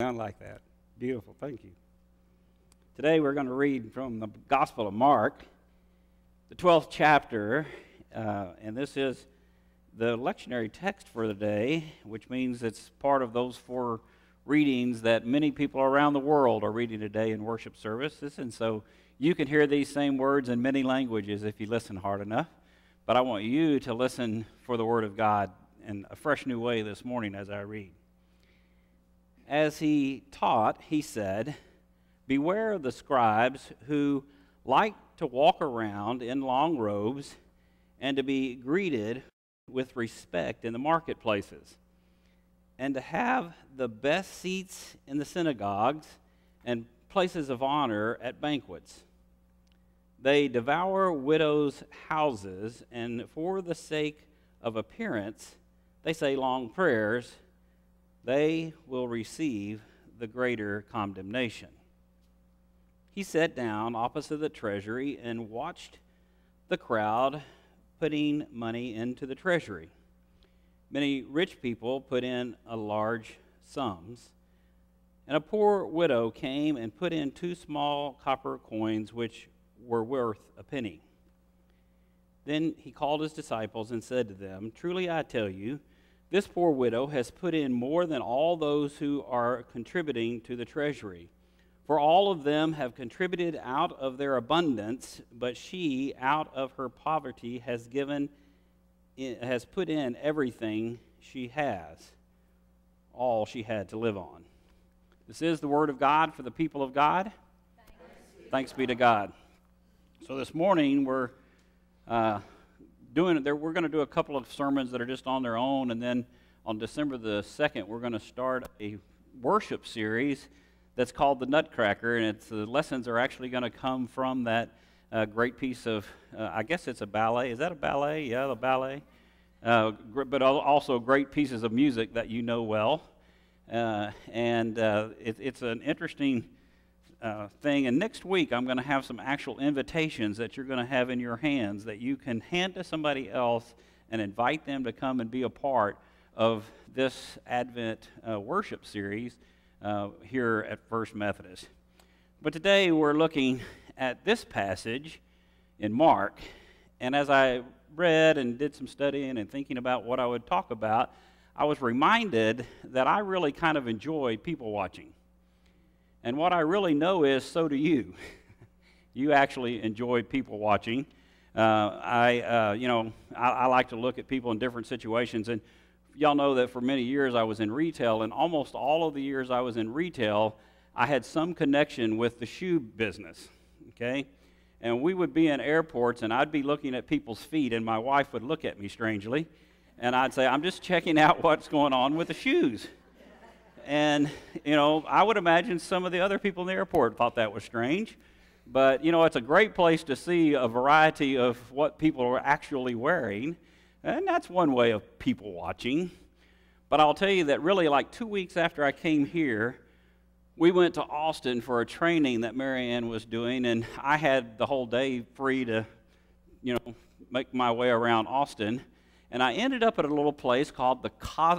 Sound like that. Beautiful. Thank you. Today we're going to read from the Gospel of Mark, the 12th chapter, uh, and this is the lectionary text for the day, which means it's part of those four readings that many people around the world are reading today in worship services. And so you can hear these same words in many languages if you listen hard enough. But I want you to listen for the Word of God in a fresh new way this morning as I read. As he taught, he said, Beware of the scribes who like to walk around in long robes and to be greeted with respect in the marketplaces, and to have the best seats in the synagogues and places of honor at banquets. They devour widows' houses, and for the sake of appearance, they say long prayers. They will receive the greater condemnation he sat down opposite the treasury and watched the crowd putting money into the treasury. Many rich people put in a large sums, and a poor widow came and put in two small copper coins which were worth a penny. Then he called his disciples and said to them, Truly I tell you, this poor widow has put in more than all those who are contributing to the treasury for all of them have contributed out of their abundance, but she, out of her poverty, has given, has put in everything she has, all she had to live on. This is the word of God for the people of God. Thanks, be to God. So this morning we're uh, doing there. We're going to do a couple of sermons that are just on their own, and then on December the second, we're going to start a worship series that's called the Nutcracker, and it's, the lessons are actually going to come from that uh, great piece of, uh, I guess it's a ballet. Is that a ballet? Yeah, the ballet. Uh, but also great pieces of music that you know well. Uh, and uh, it, it's an interesting uh, thing. And next week, I'm going to have some actual invitations that you're going to have in your hands that you can hand to somebody else and invite them to come and be a part of this Advent worship series uh, here at First Methodist. But today we're looking at this passage in Mark, and as I read and did some studying and thinking about what I would talk about, I was reminded that I really kind of enjoy people watching. And what I really know is, so do you. you actually enjoy people watching. Uh, I, uh, you know, I, I, like to look at people in different situations, and y'all know that for many years I was in retail, and almost all of the years I was in retail, I had some connection with the shoe business. Okay? And we would be in airports, and I'd be looking at people's feet, and my wife would look at me strangely, and I'd say, I'm just checking out what's going on with the shoes. And, you know, I would imagine some of the other people in the airport thought that was strange. But, you know, it's a great place to see a variety of what people are actually wearing. And that's one way of people watching. But I'll tell you that really, like two weeks after I came here, we went to Austin for a training that Marianne was doing, and I had the whole day free to, you know, make my way around Austin. And I ended up at a little place called the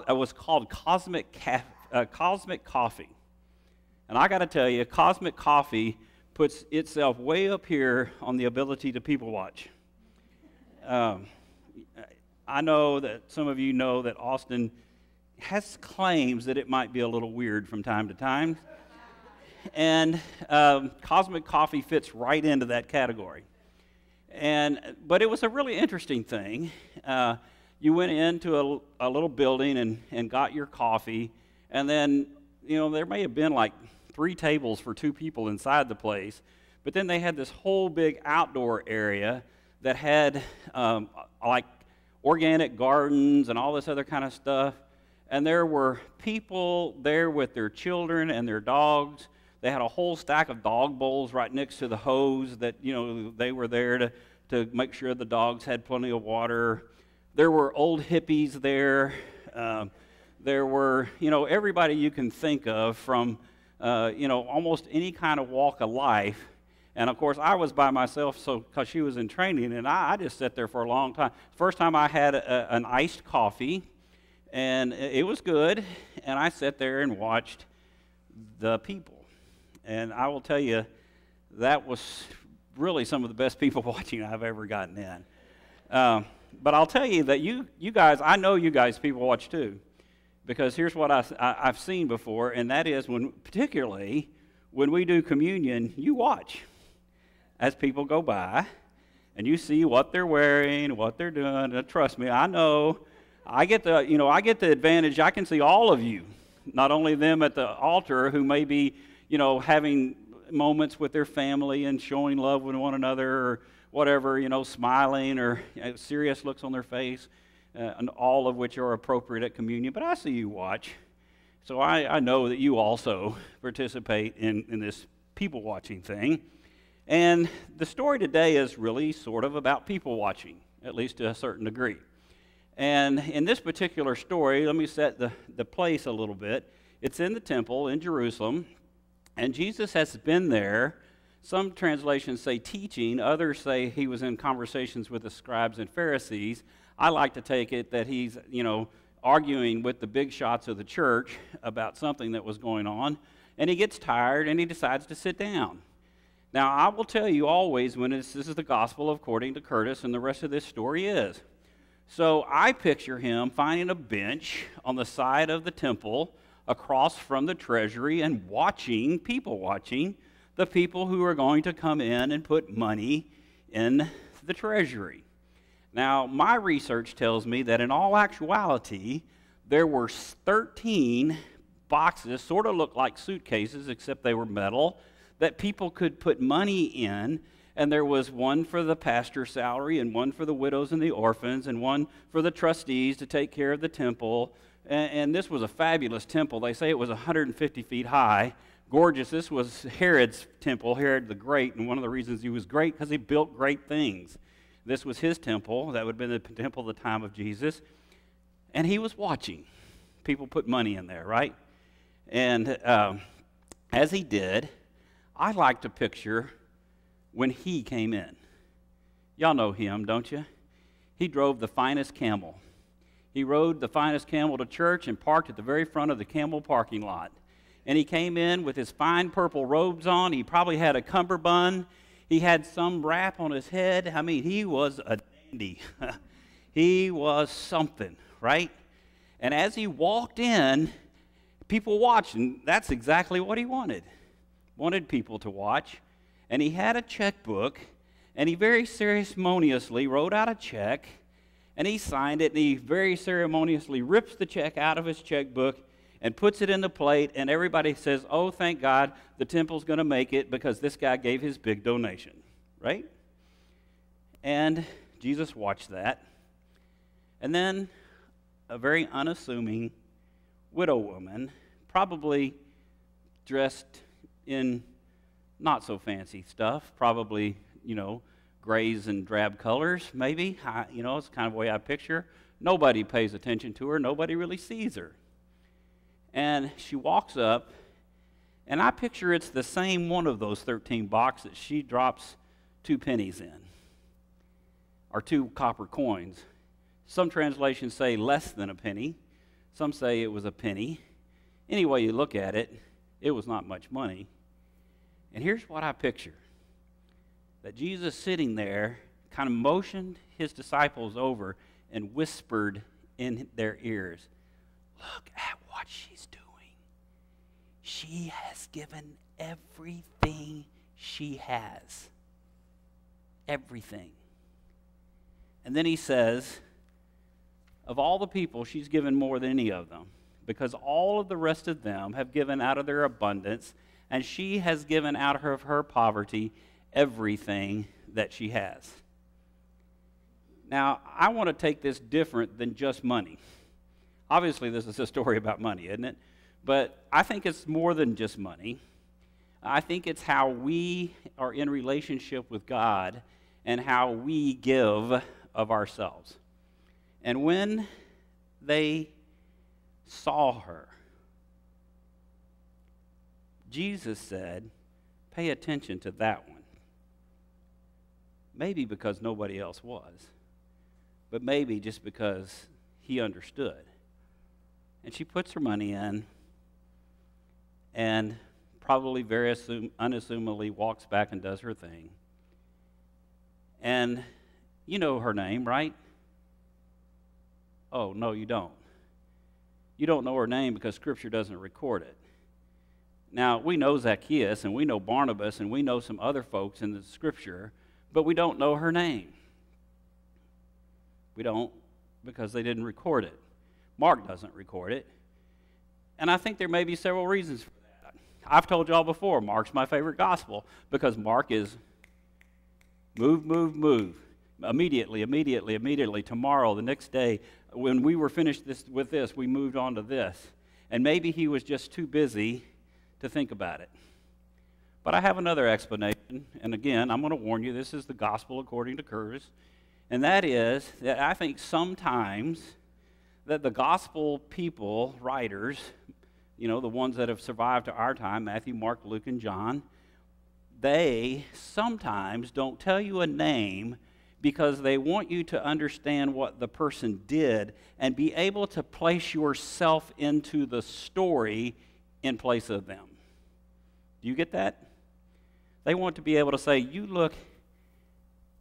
it was called Cosmic Ca- uh, Cosmic Coffee. And I got to tell you, Cosmic Coffee puts itself way up here on the ability to people watch. Um, I know that some of you know that Austin has claims that it might be a little weird from time to time. And um, Cosmic Coffee fits right into that category. And, but it was a really interesting thing. Uh, you went into a, a little building and, and got your coffee, and then, you know, there may have been like three tables for two people inside the place, but then they had this whole big outdoor area that had um, like organic gardens and all this other kind of stuff. And there were people there with their children and their dogs. They had a whole stack of dog bowls right next to the hose that, you know, they were there to, to make sure the dogs had plenty of water. There were old hippies there. Uh, there were, you know, everybody you can think of from, uh, you know, almost any kind of walk of life and of course, I was by myself, so because she was in training, and I, I, just sat there for a long time. First time I had a, an iced coffee, and it was good. And I sat there and watched the people. And I will tell you, that was really some of the best people watching I've ever gotten in. Um, but I'll tell you that you, you guys, I know you guys people watch too, because here's what I, I, I've seen before, and that is when, particularly when we do communion, you watch as people go by, and you see what they're wearing, what they're doing. Trust me, I know. I get the, you know, I get the advantage. I can see all of you, not only them at the altar who may be, you know, having moments with their family and showing love with one another or whatever, you know, smiling or you know, serious looks on their face, uh, and all of which are appropriate at communion. But I see you watch. So I, I know that you also participate in, in this people watching thing. And the story today is really sort of about people watching, at least to a certain degree. And in this particular story, let me set the, the place a little bit. It's in the temple in Jerusalem, and Jesus has been there. Some translations say teaching, others say he was in conversations with the scribes and Pharisees. I like to take it that he's, you know, arguing with the big shots of the church about something that was going on, and he gets tired and he decides to sit down. Now, I will tell you always when this is the gospel according to Curtis, and the rest of this story is. So I picture him finding a bench on the side of the temple across from the treasury and watching, people watching, the people who are going to come in and put money in the treasury. Now, my research tells me that in all actuality, there were 13 boxes, sort of looked like suitcases, except they were metal, that people could put money in. And there was one for the pastor's salary, and one for the widows and the orphans, and one for the trustees to take care of the temple. And, and this was a fabulous temple. They say it was 150 feet high. Gorgeous. This was Herod's temple, Herod the Great. And one of the reasons he was great, because he built great things. This was his temple. That would have been the temple of the time of Jesus. And he was watching. People put money in there, right? And um, as he did, I like to picture when he came in. Y'all know him, don't you? He drove the finest camel. He rode the finest camel to church and parked at the very front of the camel parking lot. And he came in with his fine purple robes on. He probably had a cummerbund. He had some wrap on his head. I mean, he was a dandy. he was something, right? And as he walked in, people watched, and that's exactly what he wanted. Wanted people to watch. And he had a checkbook, and he very ceremoniously wrote out a check, and he signed it, and he very ceremoniously rips the check out of his checkbook and puts it in the plate, and everybody says, Oh, thank God, the temple's going to make it because this guy gave his big donation, right? And Jesus watched that. And then a very unassuming widow woman, probably dressed in not so fancy stuff, probably, you know, grays and drab colors, maybe. I, you know, it's kind of the way I picture. Nobody pays attention to her, nobody really sees her. And she walks up, and I picture it's the same one of those 13 boxes that she drops two pennies in, or two copper coins. Some translations say less than a penny, some say it was a penny. Any way you look at it, it was not much money. And here's what I picture that Jesus sitting there kind of motioned his disciples over and whispered in their ears, Look at what she's doing. She has given everything she has. Everything. And then he says, of all the people, she's given more than any of them, because all of the rest of them have given out of their abundance, and she has given out of her poverty everything that she has. Now, I want to take this different than just money. Obviously, this is a story about money, isn't it? But I think it's more than just money. I think it's how we are in relationship with God and how we give of ourselves. And when they saw her, Jesus said, Pay attention to that one. Maybe because nobody else was, but maybe just because he understood. And she puts her money in, and probably very assum- unassumingly walks back and does her thing. And you know her name, right? Oh, no, you don't. You don't know her name because Scripture doesn't record it. Now, we know Zacchaeus and we know Barnabas and we know some other folks in the Scripture, but we don't know her name. We don't because they didn't record it. Mark doesn't record it. And I think there may be several reasons for that. I've told y'all before, Mark's my favorite gospel because Mark is move, move, move. Immediately, immediately, immediately, tomorrow, the next day, when we were finished this, with this, we moved on to this. And maybe he was just too busy to think about it. But I have another explanation. And again, I'm going to warn you this is the gospel according to Curtis. And that is that I think sometimes that the gospel people, writers, you know, the ones that have survived to our time, Matthew, Mark, Luke, and John, they sometimes don't tell you a name because they want you to understand what the person did and be able to place yourself into the story in place of them. Do you get that? They want to be able to say, You look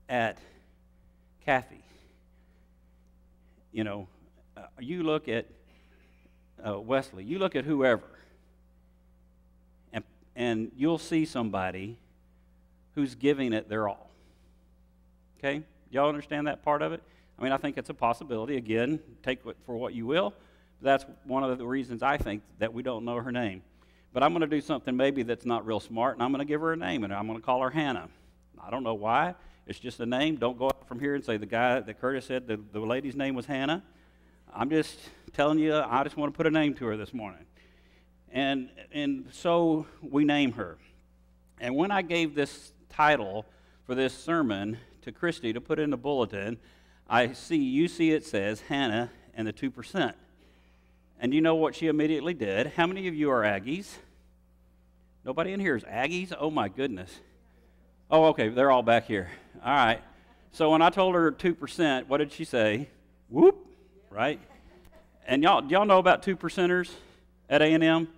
at Kathy. You know, uh, you look at uh, Wesley, you look at whoever, and, and you'll see somebody who's giving it their all. Okay? Y'all understand that part of it? I mean, I think it's a possibility. Again, take it for what you will. That's one of the reasons I think that we don't know her name. But I'm going to do something maybe that's not real smart, and I'm going to give her a name, and I'm going to call her Hannah. I don't know why. It's just a name. Don't go out from here and say the guy that Curtis said the, the lady's name was Hannah. I'm just telling you, I just want to put a name to her this morning. And, and so we name her. And when I gave this title for this sermon to Christy to put in the bulletin, I see, you see it says Hannah and the 2%. And you know what she immediately did? How many of you are Aggies? Nobody in here is Aggies? Oh my goodness. Oh, okay, they're all back here. All right. So when I told her 2%, what did she say? Whoop, right? And y'all, y'all know about two percenters at A&M?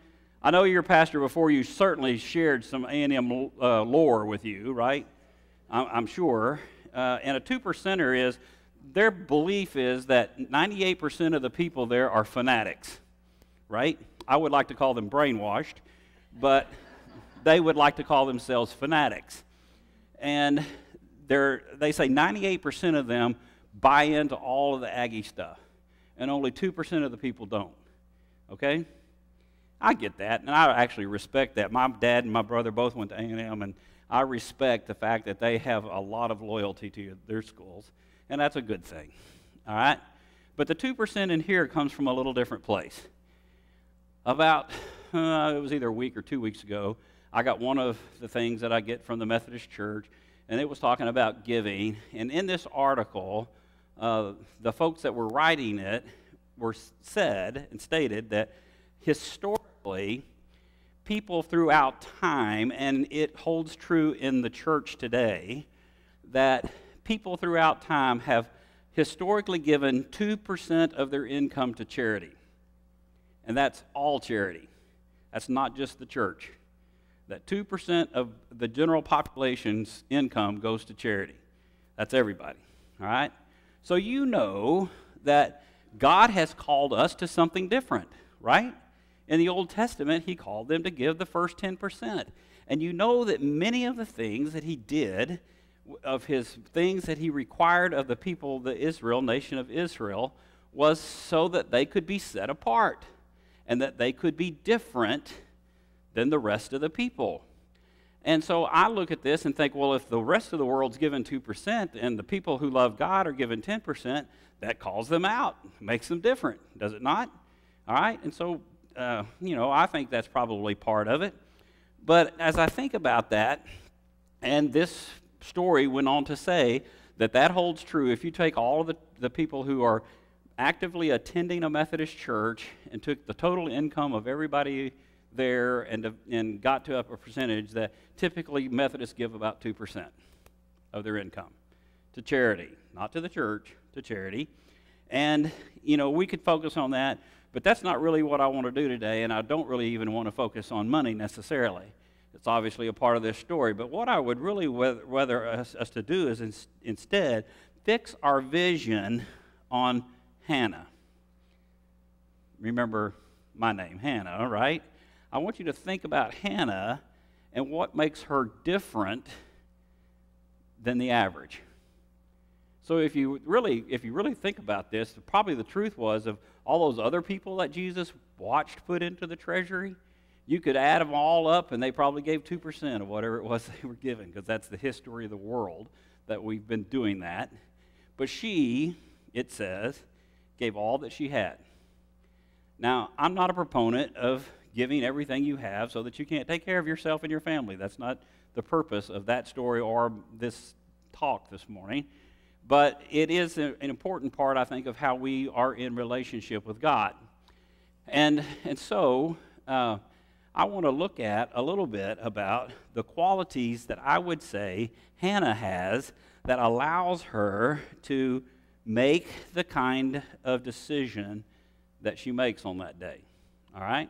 I know your pastor before you certainly shared some A&M uh, lore with you, right? I'm, I'm sure. Uh, and a two percenter is their belief is that 98% of the people there are fanatics, right? I would like to call them brainwashed, but they would like to call themselves fanatics. And they say 98% of them buy into all of the Aggie stuff, and only 2% of the people don't. Okay? I get that, and I actually respect that. My dad and my brother both went to A&M, and I respect the fact that they have a lot of loyalty to their schools, and that's a good thing. All right? But the 2% in here comes from a little different place. About, uh, it was either a week or two weeks ago, I got one of the things that I get from the Methodist Church, and it was talking about giving. And in this article, uh, the folks that were writing it were said and stated that historically, people throughout time, and it holds true in the church today, that people throughout time have historically given 2% of their income to charity. And that's all charity. That's not just the church that 2% of the general population's income goes to charity. That's everybody, all right? So you know that God has called us to something different, right? In the Old Testament, He called them to give the first 10%. And you know that many of the things that He did, of His things that He required of the people, the Israel, nation of Israel, was so that they could be set apart and that they could be different than the rest of the people. And so I look at this and think, well, if the rest of the world's given 2% and the people who love God are given 10%, that calls them out, makes them different, does it not? All right? And so, uh, you know, I think that's probably part of it. But as I think about that, and this story went on to say that that holds true if you take all of the, the people who are actively attending a Methodist church and took the total income of everybody there and, and got to up a percentage that typically Methodists give about 2% of their income to charity, not to the church, to charity. And, you know, we could focus on that, But that's not really what I want to do today, and I don't really even want to focus on money necessarily. It's obviously a part of this story. But what I would really rather us, us to do is in, instead fix our vision on Hannah. Remember my name, Hannah, right? I want you to think about Hannah and what makes her different than the average. So if you really if you really think about this, probably the truth was of all those other people that Jesus watched put into the treasury, you could add them all up and they probably gave 2% of whatever it was they were given because that's the history of the world that we've been doing that. But she, it says, gave all that she had. Now, I'm not a proponent of giving everything you have so that you can't take care of yourself and your family. That's not the purpose of that story or this talk this morning. But it is an important part, I think, of how we are in relationship with God. And, and so, uh, I want to look at a little bit about the qualities that I would say Hannah has that allows her to make the kind of decision that she makes on that day. All right?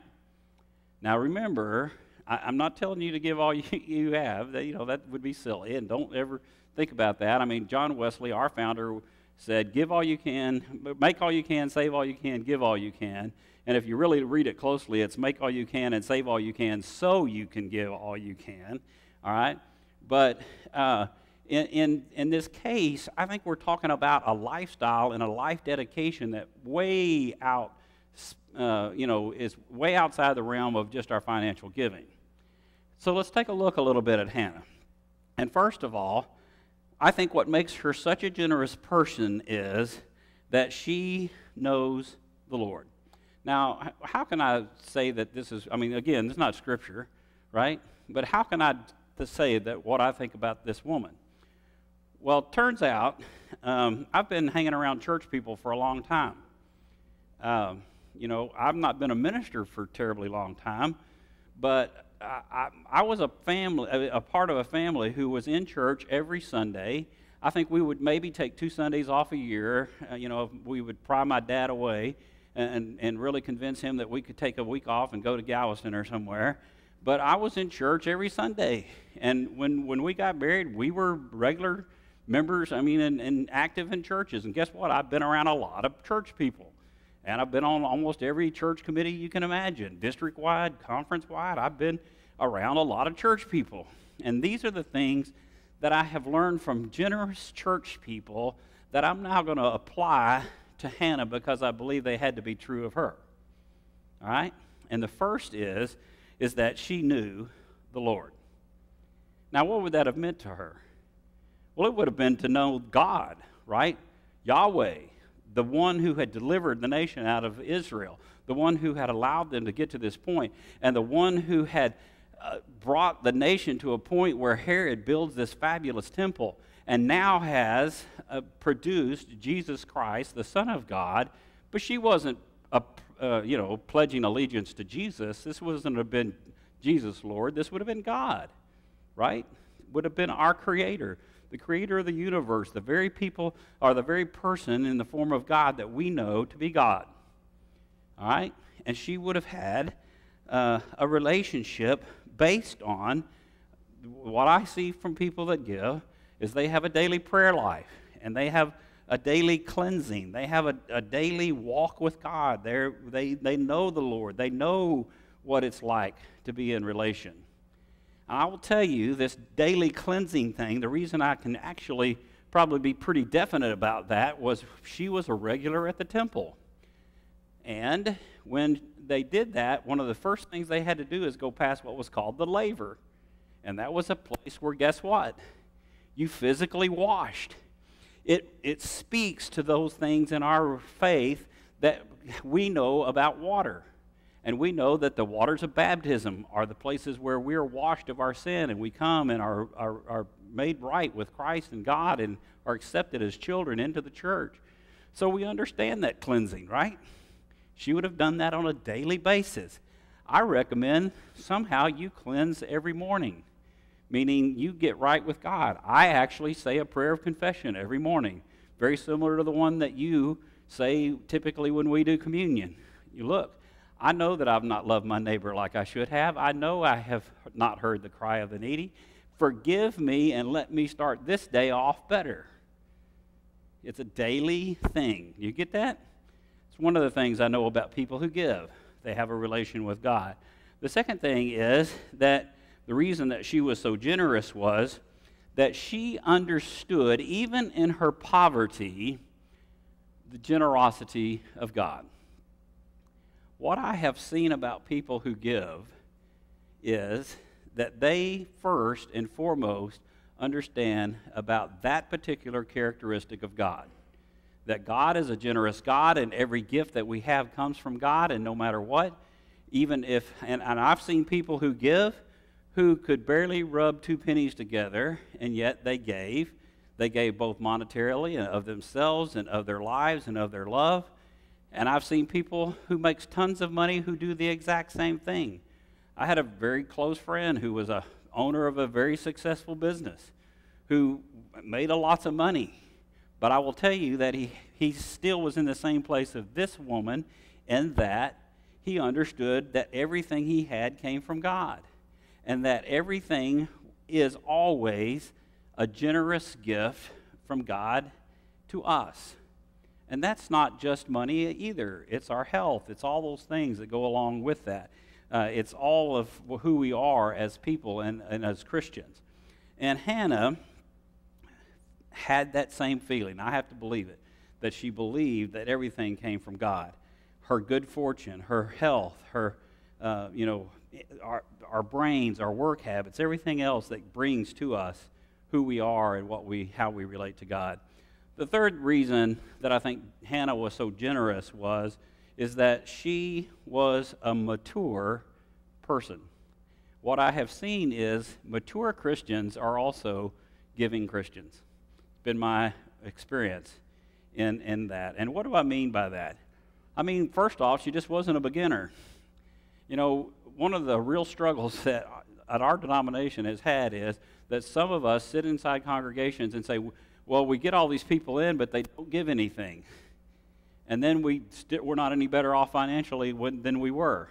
Now remember, I, am not telling you to give all you, you have. That, you know, that would be silly. And don't ever think about that. I mean, John Wesley, our founder, said, Give all you can, make all you can, save all you can, give all you can. And if you really read it closely, it's make all you can and save all you can so you can give all you can. All right? But uh, in, in, in this case, I think we're talking about a lifestyle and a life dedication that way out, uh, you know, is way outside the realm of just our financial giving. So let's take a look a little bit at Hannah. And first of all, I think what makes her such a generous person is that she knows the Lord. Now, how can I say that this is, I mean, again, this is not scripture, right? But how can I say that what I think about this woman? Well, turns out um, I've been hanging around church people for a long time. Um, you know, I've not been a minister for terribly long time, but I, I, I, was a family, a part of a family who was in church every Sunday. I think we would maybe take two Sundays off a year. Uh, you know, we would pry my dad away and, and really convince him that we could take a week off and go to Galveston or somewhere. But I was in church every Sunday. And when, when we got married, we were regular members, I mean, and active in churches. And guess what? I've been around a lot of church people. And I've been on almost every church committee you can imagine, district wide, conference wide. I've been around a lot of church people. And these are the things that I have learned from generous church people that I'm now going to apply to Hannah because I believe they had to be true of her. All right? And the first is is that she knew the Lord. Now, what would that have meant to her? Well, it would have been to know God, right? Yahweh, the one who had delivered the nation out of Israel, the one who had allowed them to get to this point, and the one who had uh, brought the nation to a point where Herod builds this fabulous temple and now has uh, produced Jesus Christ, the Son of God, but she wasn't, a, uh, you know, pledging allegiance to Jesus. This wasn't have been Jesus, Lord. This would have been God, right? Would have been our Creator, the Creator of the universe, the very people, or the very person in the form of God that we know to be God. All right? And she would have had uh, a relationship based on what I see from people that give is they have a daily prayer life and they have a daily cleansing. They have a, a daily walk with God. They're, they, they know the Lord. They know what it's like to be in relation. And I will tell you, this daily cleansing thing, the reason I can actually probably be pretty definite about that was she was a regular at the temple. And when they did that, one of the first things they had to do is go past what was called the laver. And that was a place where, guess what? You physically washed. It, it speaks to those things in our faith that we know about water. And we know that the waters of baptism are the places where we are washed of our sin and we come and are, are, are made right with Christ and God and are accepted as children into the church. So we understand that cleansing, right? She would have done that on a daily basis. I recommend somehow you cleanse every morning, meaning you get right with God. I actually say a prayer of confession every morning, very similar to the one that you say typically when we do communion. you look. I know that I've not loved my neighbor like I should have. I know I have not heard the cry of the needy. Forgive me and let me start this day off better. It's a daily thing. You get that? It's one of the things I know about people who give. They have a relation with God. The second thing is that the reason that she was so generous was that she understood, even in her poverty, the generosity of God. What I have seen about people who give is that they first and foremost understand about that particular characteristic of God. That God is a generous God, and every gift that we have comes from God, and no matter what, even if, and, and I've seen people who give who could barely rub two pennies together, and yet they gave. They gave both monetarily and of themselves and of their lives and of their love. And I've seen people who makes tons of money who do the exact same thing. I had a very close friend who was a owner of a very successful business who made a lots of money. But I will tell you that he, he still was in the same place of this woman in that he understood that everything he had came from God and that everything is always a generous gift from God to us. And that's not just money either, it's our health, it's all those things that go along with that. Uh, it's all of who we are as people and, and as Christians. And Hannah had that same feeling. I have to believe it, that she believed that everything came from God. Her good fortune, her health, her, uh, you know, our, our brains, our work habits, everything else that brings to us who we are and what we, how we relate to God. The third reason that I think Hannah was so generous was is that she was a mature person. What I have seen is mature Christians are also giving Christians. It's been my experience in, in that. And what do I mean by that? I mean, first off, she just wasn't a beginner. You know, one of the real struggles that, that our denomination has had is that some of us sit inside congregations and say, well, we get all these people in, but they don't give anything. And then we we we're not any better off financially when, than we were.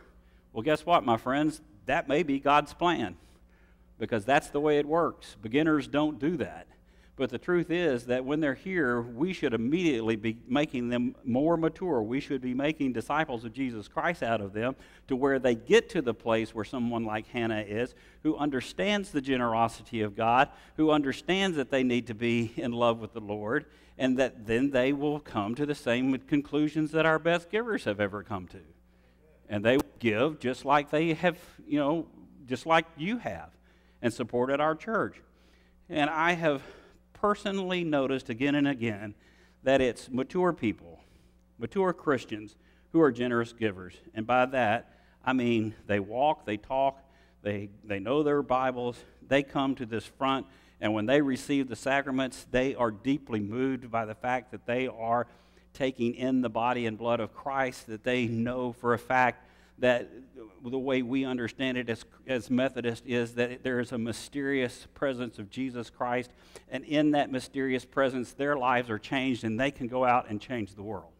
Well, guess what, my friends? That may be God's plan because that's the way it works. Beginners don't do that. But the truth is that when they're here, we should immediately be making them more mature. We should be making disciples of Jesus Christ out of them to where they get to the place where someone like Hannah is, who understands the generosity of God, who understands that they need to be in love with the Lord, and that then they will come to the same conclusions that our best givers have ever come to. And they give just like they have, you know, just like you have, and supported our church. And I have personally noticed again and again that it's mature people, mature Christians, who are generous givers. And by that, I mean they walk, they talk, they, they know their Bibles, they come to this front, and when they receive the sacraments, they are deeply moved by the fact that they are taking in the body and blood of Christ, that they know for a fact that the way we understand it as, as Methodists is that there is a mysterious presence of Jesus Christ, and in that mysterious presence, their lives are changed and they can go out and change the world.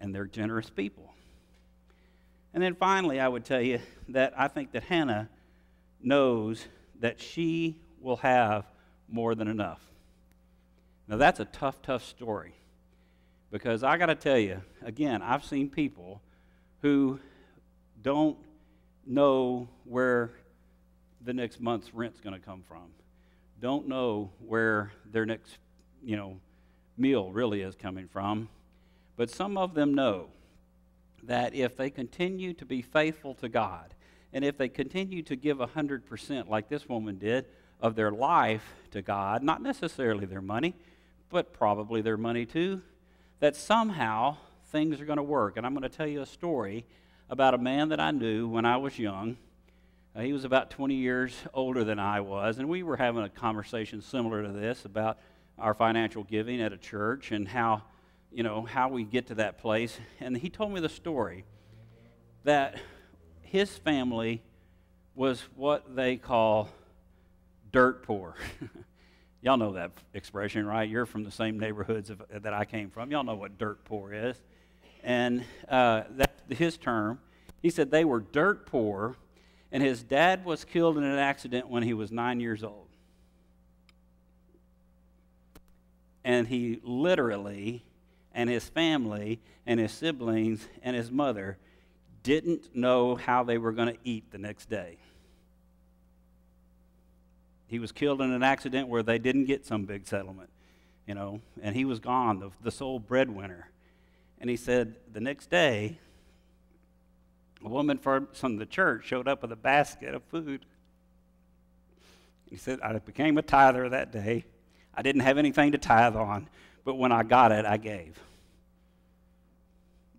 And they're generous people. And then finally, I would tell you that I think that Hannah knows that she will have more than enough. Now, that's a tough, tough story because I got to tell you, again, I've seen people who don't know where the next month's rent's going to come from, don't know where their next, you know, meal really is coming from. But some of them know that if they continue to be faithful to God, and if they continue to give 100%, like this woman did, of their life to God, not necessarily their money, but probably their money too, that somehow things are going to work. And I'm going to tell you a story about a man that I knew when I was young. Uh, he was about 20 years older than I was, and we were having a conversation similar to this about our financial giving at a church and how, you know, how we get to that place. And he told me the story that his family was what they call dirt poor. Y'all know that expression, right? You're from the same neighborhoods of, that I came from. Y'all know what dirt poor is. And uh, that his term. He said they were dirt poor, and his dad was killed in an accident when he was nine years old. And he literally, and his family, and his siblings, and his mother didn't know how they were going to eat the next day. He was killed in an accident where they didn't get some big settlement, you know, and he was gone, the, the sole breadwinner. And he said the next day, a woman from, the church showed up with a basket of food. He said, I became a tither that day. I didn't have anything to tithe on, but when I got it, I gave.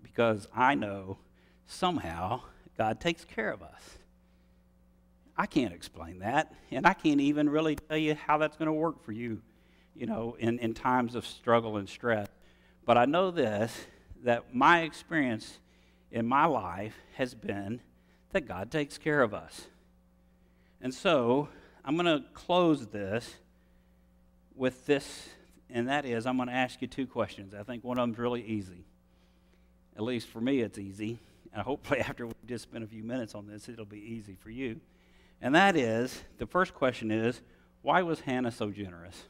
Because I know somehow God takes care of us. I can't explain that, and I can't even really tell you how that's going to work for you, you know, in, in times of struggle and stress. But I know this that my experience in my life has been that God takes care of us. And so I'm going to close this with this, and that is I'm going to ask you two questions. I think one of them's really easy. At least for me, it's easy. And hopefully, after we just spend a few minutes on this, it'll be easy for you. And that is the first question is why was Hannah so generous?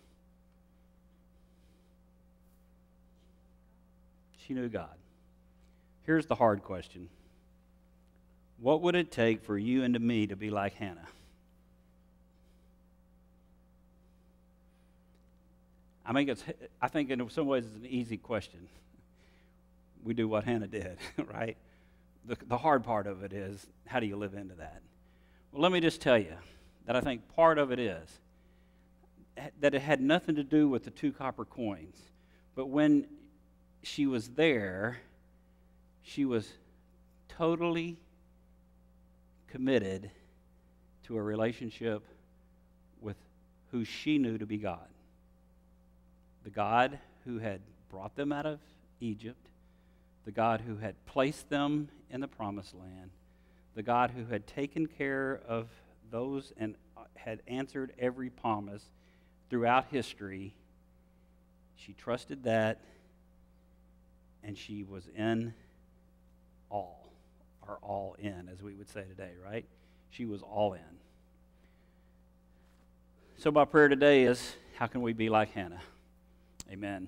She knew God. Here's the hard question What would it take for you and to me to be like Hannah? I think, it's, I think in some ways it's an easy question. We do what Hannah did, right? The, the hard part of it is how do you live into that? Well, let me just tell you that I think part of it is that it had nothing to do with the two copper coins. But when she was there, she was totally committed to a relationship with who she knew to be God. The God who had brought them out of Egypt, the God who had placed them in the promised land, the God who had taken care of those and uh, had answered every promise throughout history. She trusted that, and she was in all, or all in, as we would say today, right? She was all in. So, my prayer today is how can we be like Hannah? Amen.